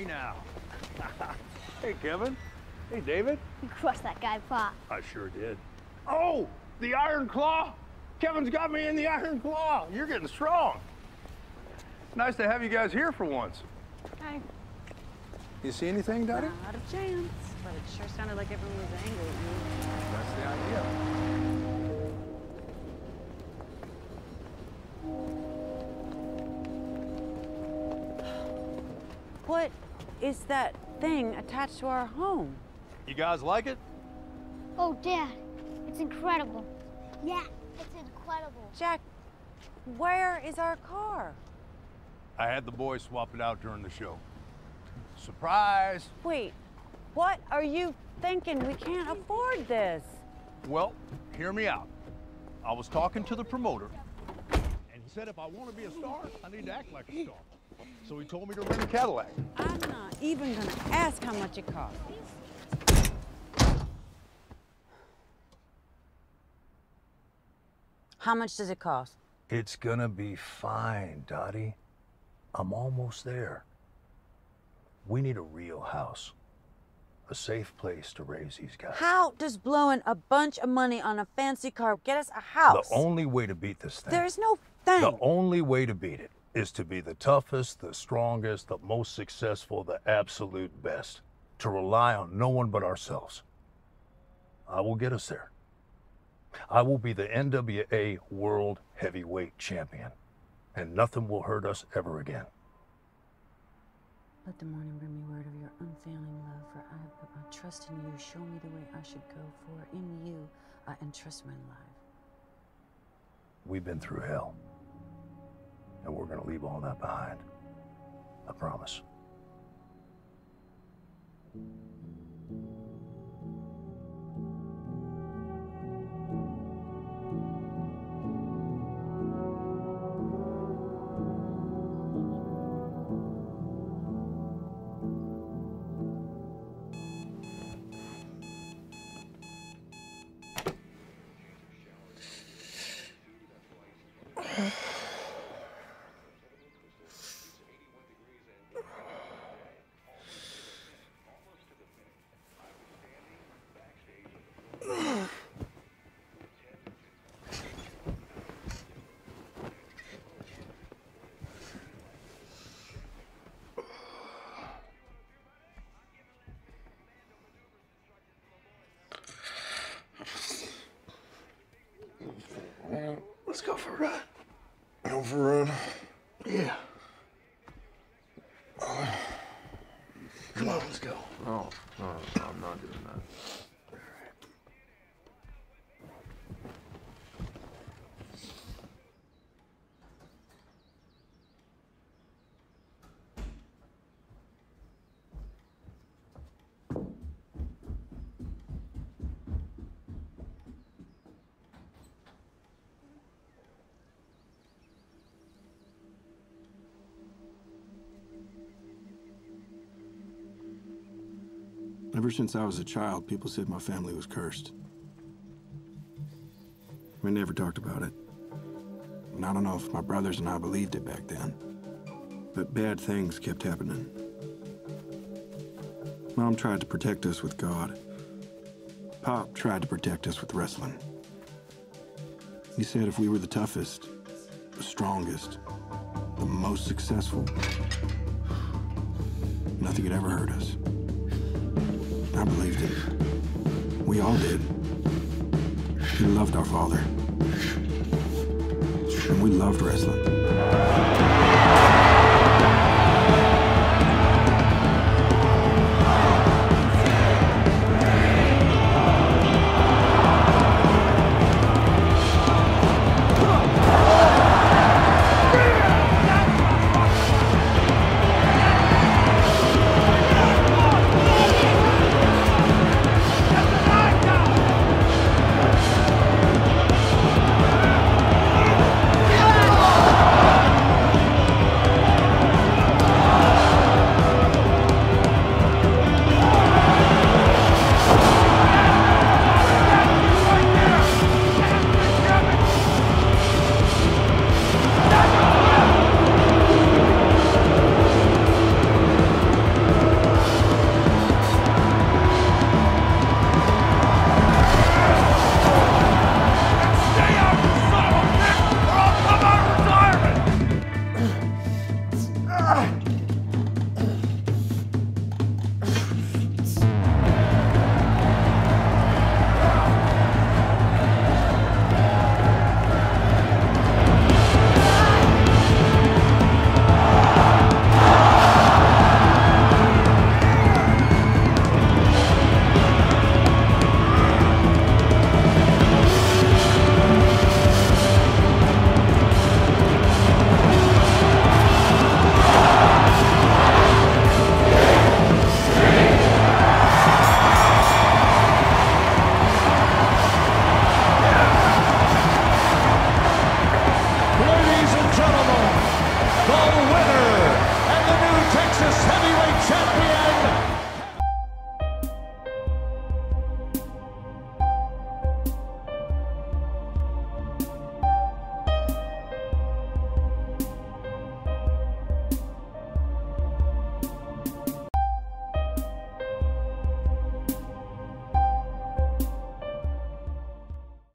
Hey now. hey, Kevin. Hey, David. You crushed that guy, Pop. I sure did. Oh, the Iron Claw. Kevin's got me in the Iron Claw. You're getting strong. Nice to have you guys here for once. Hi. You see anything, Daddy? Not a chance, but it sure sounded like everyone was angry at you. That's the idea. Is that thing attached to our home? You guys like it? Oh, Dad, it's incredible. Yeah, it's incredible. Jack, where is our car? I had the boys swap it out during the show. Surprise! Wait, what are you thinking? We can't afford this. Well, hear me out. I was talking to the promoter, and he said if I want to be a star, I need to act like a star. So he told me to rent a Cadillac. I'm not even gonna ask how much it costs. How much does it cost? It's gonna be fine, Dottie. I'm almost there. We need a real house. A safe place to raise these guys. How does blowing a bunch of money on a fancy car get us a house? The only way to beat this thing. There's no thing. The only way to beat it is to be the toughest, the strongest, the most successful, the absolute best. To rely on no one but ourselves. I will get us there. I will be the NWA World Heavyweight Champion, and nothing will hurt us ever again. Let the morning bring me word of your unfailing love, for I have put my trust in you. Show me the way I should go, for in you I entrust my life. We've been through hell, and we're going to leave all that behind. I promise. Let's go for a run. Go for a run? Yeah. Ever since I was a child, people said my family was cursed. We never talked about it. And I don't know if my brothers and I believed it back then. But bad things kept happening. Mom tried to protect us with God. Pop tried to protect us with wrestling. He said if we were the toughest, the strongest, the most successful, nothing could ever hurt us. I believed it. We all did. We loved our father. And we loved wrestling.